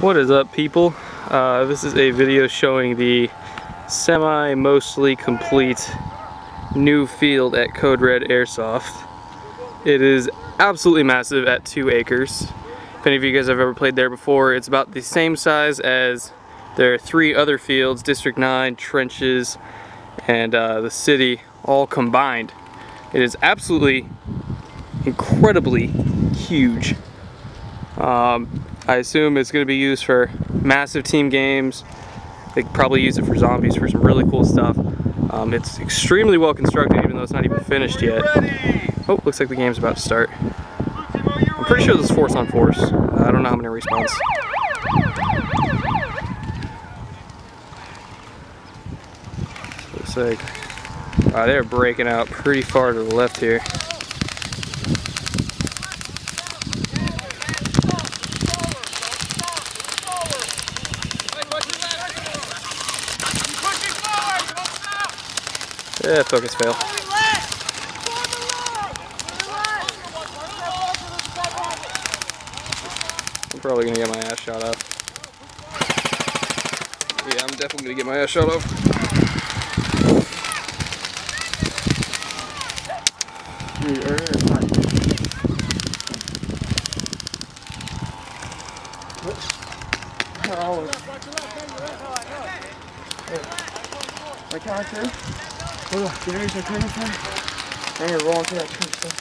What is up people? Uh, this is a video showing the semi mostly complete new field at Code Red Airsoft. It is absolutely massive at two acres. If any of you guys have ever played there before, it's about the same size as their three other fields, District 9, Trenches, and uh, the city all combined. It is absolutely incredibly huge. Um, I assume it's going to be used for massive team games. They probably use it for zombies for some really cool stuff. Um, it's extremely well constructed even though it's not even finished yet. Oh, looks like the game's about to start. I'm pretty sure this is force on force. Uh, I don't know how many respawns. Looks like uh, they're breaking out pretty far to the left here. Yeah, focus fail. I'm probably gonna get my ass shot off. Yeah, I'm definitely gonna get my ass shot off. My character. Hold on, there's a turning point. And you're rolling through that turn stuff.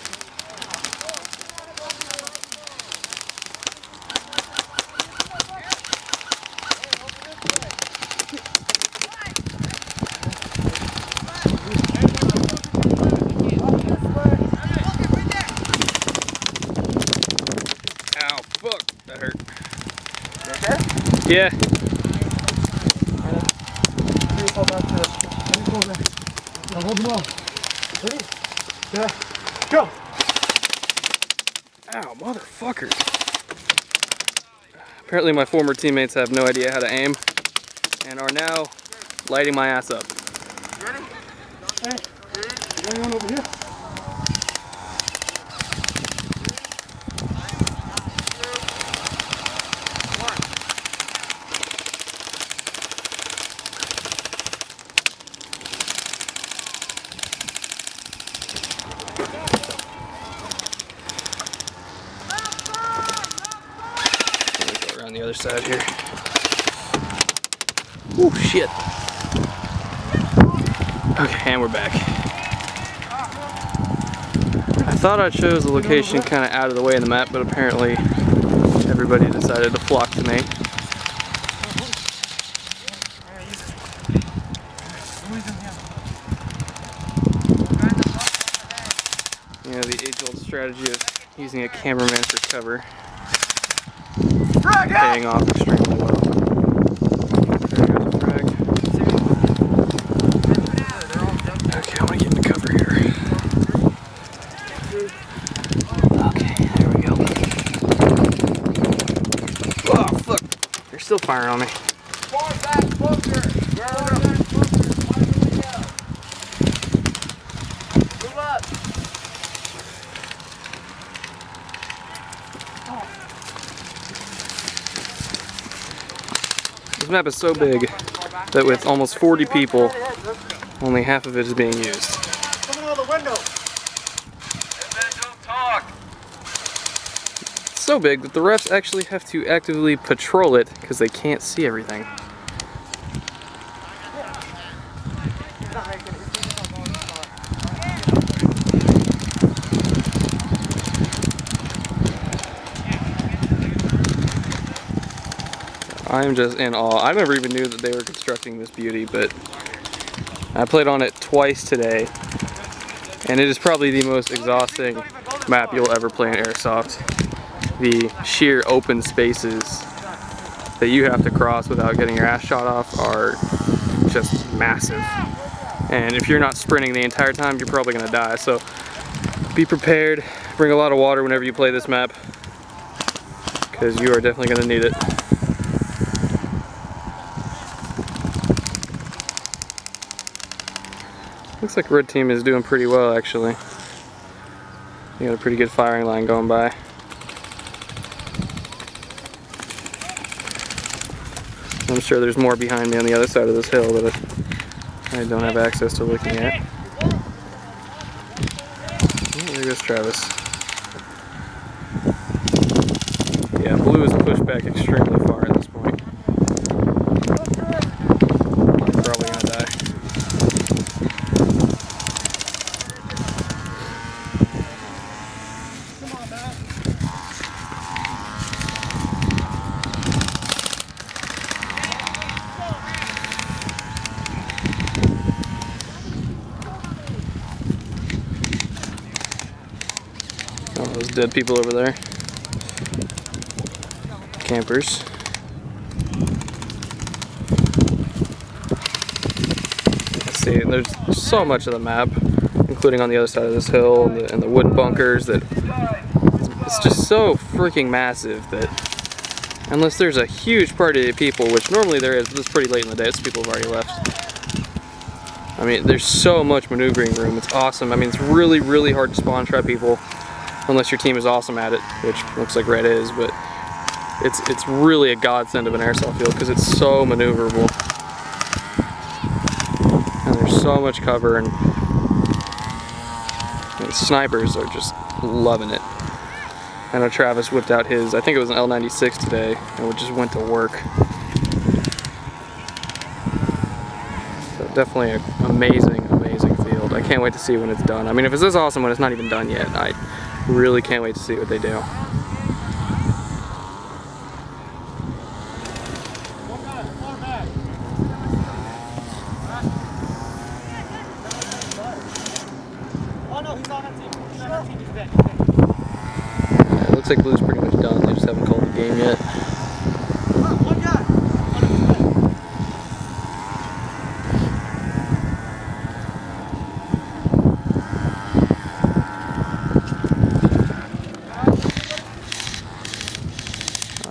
Ow, fuck, that hurt. Yeah, Now hold them all. Ready? Yeah. Go! Ow, motherfucker. Apparently my former teammates have no idea how to aim and are now lighting my ass up. Hey, going on over here. Around the other side here. Oh shit. Okay, and we're back. I thought I chose a location kind of out of the way in the map, but apparently everybody decided to flock to me. You know, the age-old strategy of using a cameraman for cover. Paying off extremely well. There goes a frag. Okay, I want to get into cover here. Okay, there we go. Oh, fuck. They're still firing on me. This map is so big that with almost 40 people, only half of it is being used. So big that the refs actually have to actively patrol it because they can't see everything. I'm just in awe. I never even knew that they were constructing this beauty, but I played on it twice today, and it is probably the most exhausting map you'll ever play in Airsoft. The sheer open spaces that you have to cross without getting your ass shot off are just massive. And if you're not sprinting the entire time, you're probably gonna die. So be prepared, bring a lot of water whenever you play this map, because you are definitely gonna need it. Looks like red team is doing pretty well actually. You got a pretty good firing line going by. I'm sure there's more behind me on the other side of this hill that I don't have access to looking at. Oh, there goes Travis. Yeah, blue is pushed back extremely far at this point. Probably gonna die. Oh, those dead people over there. Campers. See, there's so much of the map, including on the other side of this hill and the, and the wooden bunkers, that it's just so freaking massive that unless there's a huge party of people, which normally there is, it's pretty late in the day, so people have already left. I mean, there's so much maneuvering room. It's awesome. I mean, it's really, really hard to spawn trap people unless your team is awesome at it, which looks like Red is, but it's it's really a godsend of an airsoft field because it's so maneuverable. And there's so much cover and, and snipers are just loving it. I know Travis whipped out his, I think it was an L96 today, and we just went to work. So definitely an amazing, amazing field. I can't wait to see when it's done. I mean, if it's this awesome when it's not even done yet, I really can't wait to see what they do. Looks like Blue's pretty much done. They just haven't called the game yet.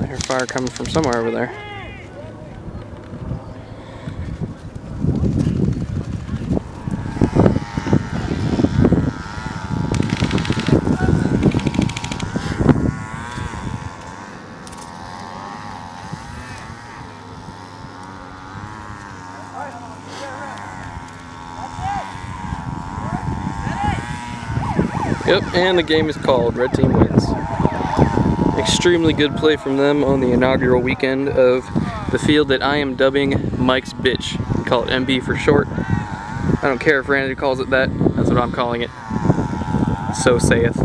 I hear fire coming from somewhere over there. Yep, and the game is called. Red team wins. Extremely good play from them on the inaugural weekend of the field that I am dubbing Mike's Bitch. We call it MB for short. I don't care if Randy calls it that. That's what I'm calling it. So saith.